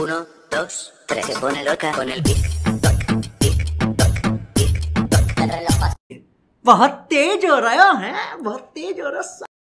Uno, dos, tres. Se pone loca con el tic toc, tic toc, tic toc. El reloj बहुत तेज हो रहा है बहुत तेज हो रहा है